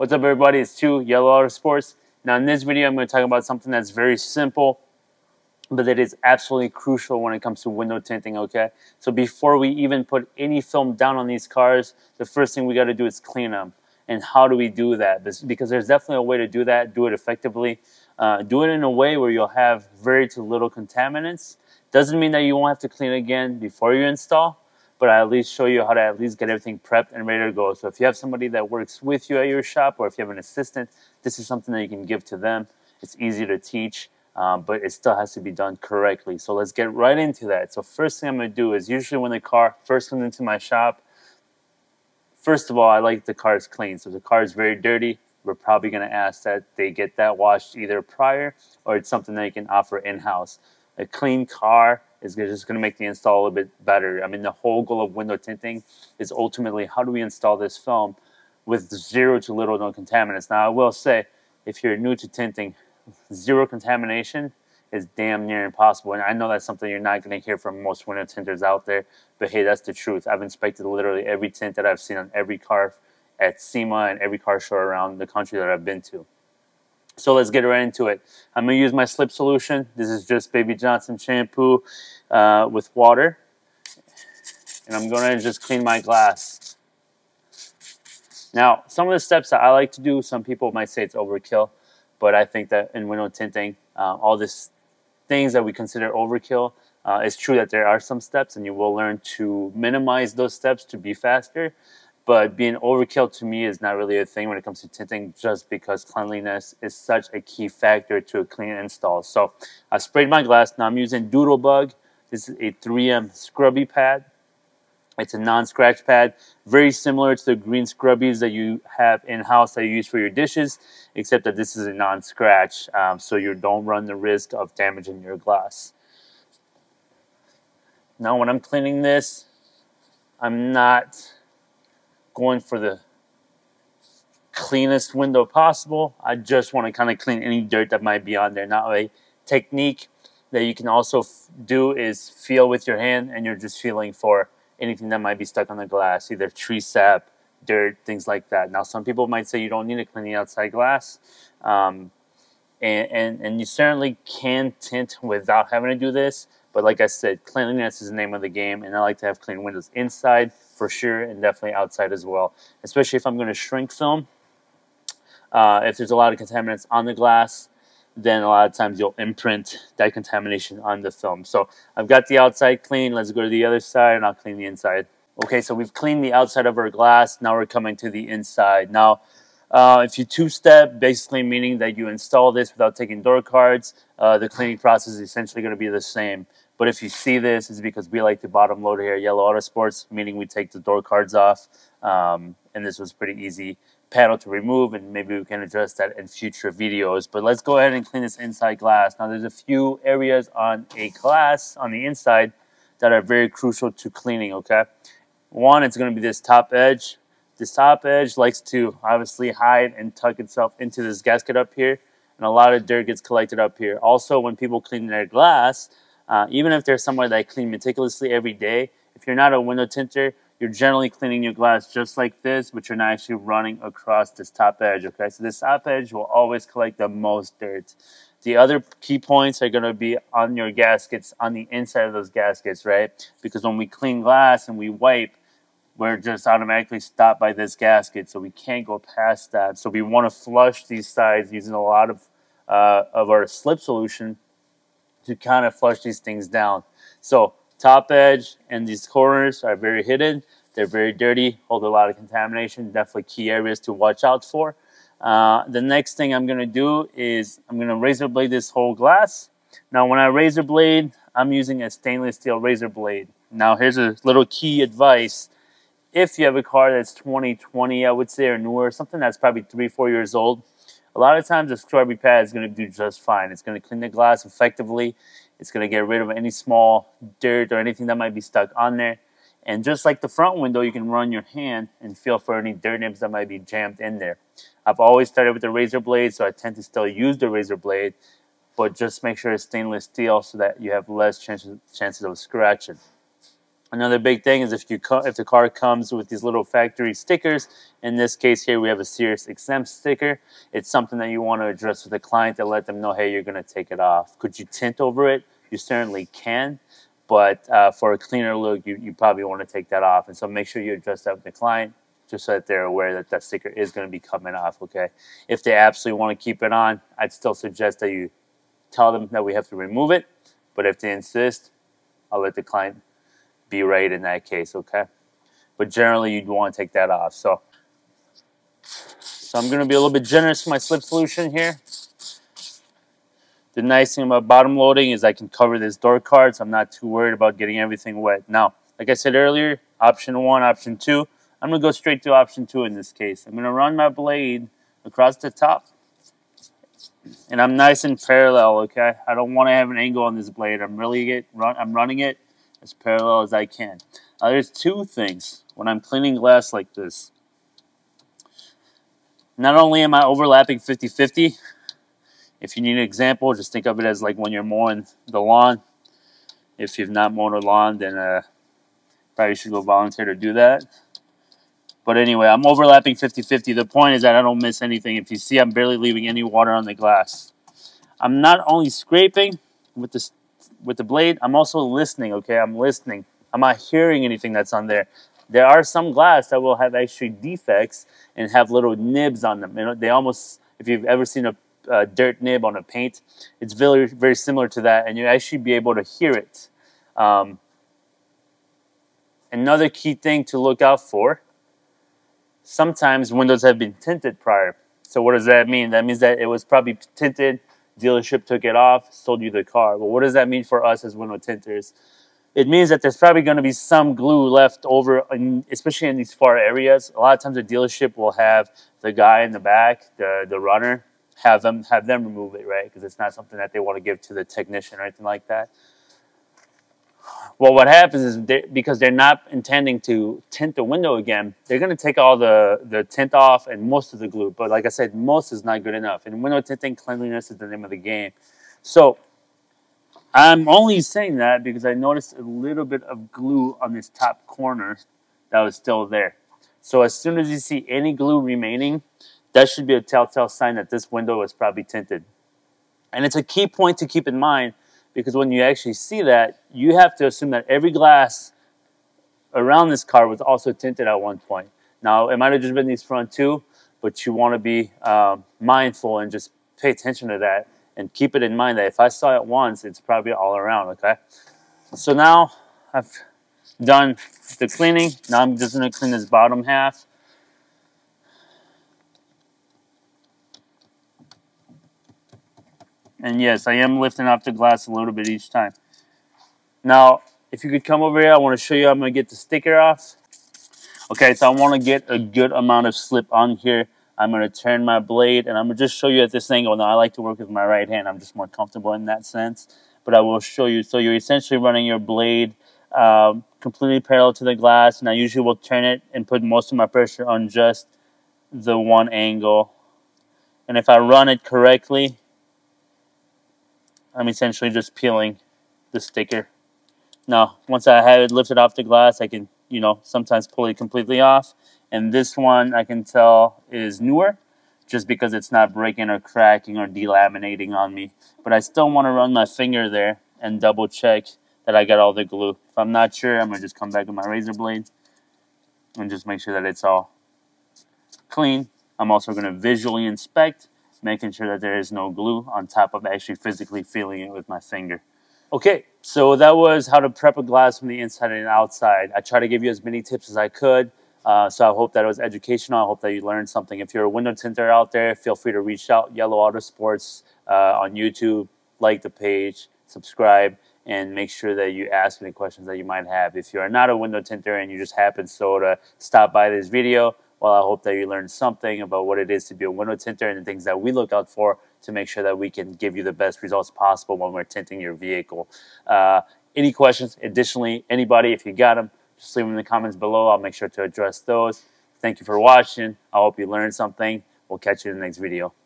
What's up everybody, it's 2 Yelo Auto Sports. Now in this video I'm going to talk about something that's very simple, but that is absolutely crucial when it comes to window tinting, okay? So before we even put any film down on these cars, the first thing we got to do is clean them. And how do we do that? Because there's definitely a way to do that, do it effectively. Uh, do it in a way where you'll have very to little contaminants. Doesn't mean that you won't have to clean again before you install, but I at least show you how to at least get everything prepped and ready to go. So if you have somebody that works with you at your shop or if you have an assistant, this is something that you can give to them. It's easy to teach, um, but it still has to be done correctly. So let's get right into that. So first thing I'm gonna do is usually when the car first comes into my shop, first of all, I like the cars clean. So if the car is very dirty. We're probably gonna ask that they get that washed either prior or it's something that you can offer in-house. A clean car is just going to make the install a little bit better. I mean, the whole goal of window tinting is ultimately how do we install this film with zero to little no contaminants. Now, I will say, if you're new to tinting, zero contamination is damn near impossible. And I know that's something you're not going to hear from most window tinters out there, but hey, that's the truth. I've inspected literally every tint that I've seen on every car at SEMA and every car show around the country that I've been to. So let's get right into it. I'm to use my slip solution. This is just Baby Johnson shampoo uh, with water. And I'm going to just clean my glass. Now, some of the steps that I like to do, some people might say it's overkill, but I think that in window tinting, uh, all these things that we consider overkill, uh, it's true that there are some steps and you will learn to minimize those steps to be faster but being overkill to me is not really a thing when it comes to tinting just because cleanliness is such a key factor to a clean install. So I sprayed my glass. Now I'm using Doodlebug. This is a 3M scrubby pad. It's a non-scratch pad, very similar to the green scrubbies that you have in-house that you use for your dishes, except that this is a non-scratch, um, so you don't run the risk of damaging your glass. Now when I'm cleaning this, I'm not going for the cleanest window possible. I just want to kind of clean any dirt that might be on there. Now a technique that you can also do is feel with your hand and you're just feeling for anything that might be stuck on the glass, either tree sap, dirt, things like that. Now some people might say you don't need to clean the outside glass. Um, and, and, and you certainly can tint without having to do this. But like I said, cleanliness is the name of the game, and I like to have clean windows inside for sure, and definitely outside as well. Especially if I'm going to shrink film. Uh, if there's a lot of contaminants on the glass, then a lot of times you'll imprint that contamination on the film. So I've got the outside clean. Let's go to the other side, and I'll clean the inside. Okay, so we've cleaned the outside of our glass. Now we're coming to the inside. Now, uh, if you two-step, basically meaning that you install this without taking door cards, uh, the cleaning process is essentially going to be the same. But if you see this, it's because we like to bottom load here at Yelo Auto Sports, meaning we take the door cards off. Um, and this was pretty easy panel to remove, and maybe we can address that in future videos. But let's go ahead and clean this inside glass. Now, there's a few areas on a glass on the inside that are very crucial to cleaning, okay? One, it's going to be this top edge. This top edge likes to obviously hide and tuck itself into this gasket up here, and a lot of dirt gets collected up here. Also, when people clean their glass, uh, even if there's somewhere that I clean meticulously every day, if you're not a window tinter, you're generally cleaning your glass just like this, but you're not actually running across this top edge, okay? So this top edge will always collect the most dirt. The other key points are going to be on your gaskets, on the inside of those gaskets, right? Because when we clean glass and we wipe, we're just automatically stopped by this gasket, so we can't go past that. So we want to flush these sides using a lot of uh, of our slip solution to kind of flush these things down. So top edge and these corners are very hidden. They're very dirty, hold a lot of contamination. Definitely key areas to watch out for. Uh, the next thing I'm to do is I'm to razor blade this whole glass. Now, when I razor blade, I'm using a stainless steel razor blade. Now, here's a little key advice if you have a car that's 2020, I would say, or newer, something that's probably three, four years old, a lot of times a scrubby pad is going to do just fine. It's going to clean the glass effectively. It's going to get rid of any small dirt or anything that might be stuck on there. And just like the front window, you can run your hand and feel for any dirt nibs that might be jammed in there. I've always started with the razor blade, so I tend to still use the razor blade, but just make sure it's stainless steel so that you have less chances, chances of scratching. Another big thing is if you if the car comes with these little factory stickers. In this case here, we have a SiriusXM sticker. It's something that you want to address with the client to let them know, hey, you're going to take it off. Could you tint over it? You certainly can, but uh, for a cleaner look, you, you probably want to take that off. And so make sure you address that with the client just so that they're aware that that sticker is going to be coming off, okay? If they absolutely want to keep it on, I'd still suggest that you tell them that we have to remove it. But if they insist, I'll let the client be right in that case, okay? But generally, you'd want to take that off. So, so I'm going to be a little bit generous with my slip solution here. The nice thing about bottom loading is I can cover this door card, so I'm not too worried about getting everything wet. Now, like I said earlier, option one, option two. I'm going to go straight to option two in this case. I'm going to run my blade across the top. And I'm nice and parallel, okay? I don't want to have an angle on this blade. I'm really get run I'm running it as parallel as I can. Now there's two things when I'm cleaning glass like this. Not only am I overlapping 50-50, if you need an example, just think of it as like when you're mowing the lawn. If you've not mowed a lawn, then uh, probably should go volunteer to do that. But anyway, I'm overlapping 50-50. The point is that I don't miss anything. If you see, I'm barely leaving any water on the glass. I'm not only scraping with the with the blade, I'm also listening, okay? I'm listening. I'm not hearing anything that's on there. There are some glass that will have actually defects and have little nibs on them. You know, they almost, if you've ever seen a, a dirt nib on a paint, it's very, very similar to that, and you actually be able to hear it. Um, another key thing to look out for, sometimes windows have been tinted prior. So what does that mean? That means that it was probably tinted dealership took it off, sold you the car. But what does that mean for us as window tinters? It means that there's probably going to be some glue left over, in, especially in these far areas. A lot of times the dealership will have the guy in the back, the, the runner, have them have them remove it, right? Because it's not something that they want to give to the technician or anything like that. Well, what happens is they, because they're not intending to tint the window again, they're going to take all the, the tint off and most of the glue. But like I said, most is not good enough. And window tinting, cleanliness is the name of the game. So I'm only saying that because I noticed a little bit of glue on this top corner that was still there. So as soon as you see any glue remaining, that should be a telltale sign that this window was probably tinted. And it's a key point to keep in mind because when you actually see that, you have to assume that every glass around this car was also tinted at one point. Now, it might have just been these front two, but you want to be um, mindful and just pay attention to that and keep it in mind that if I saw it once, it's probably all around, okay? So now I've done the cleaning. Now I'm just going to clean this bottom half. And yes, I am lifting off the glass a little bit each time. Now, if you could come over here, I want to show you I'm going to get the sticker off. Okay, so I want to get a good amount of slip on here. I'm going to turn my blade and I'm going to just show you at this angle. Now, I like to work with my right hand. I'm just more comfortable in that sense. But I will show you. So you're essentially running your blade um, completely parallel to the glass. And I usually will turn it and put most of my pressure on just the one angle. And if I run it correctly, I'm essentially just peeling the sticker. Now, once I have it lifted off the glass, I can, you know, sometimes pull it completely off. And this one I can tell is newer just because it's not breaking or cracking or delaminating on me. But I still want to run my finger there and double check that I got all the glue. If I'm not sure, I'm going to just come back with my razor blade and just make sure that it's all clean. I'm also going to visually inspect making sure that there is no glue on top of actually physically feeling it with my finger. Okay, so that was how to prep a glass from the inside and outside. I try to give you as many tips as I could. Uh, so I hope that it was educational. I hope that you learned something. If you're a window tinter out there, feel free to reach out. Yelo Auto Sports uh, on YouTube. Like the page, subscribe, and make sure that you ask any questions that you might have. If you are not a window tinter and you just happen so to stop by this video, well, I hope that you learned something about what it is to be a window tinter and the things that we look out for to make sure that we can give you the best results possible when we're tinting your vehicle. Uh, any questions? Additionally, anybody, if you got them, just leave them in the comments below. I'll make sure to address those. Thank you for watching. I hope you learned something. We'll catch you in the next video.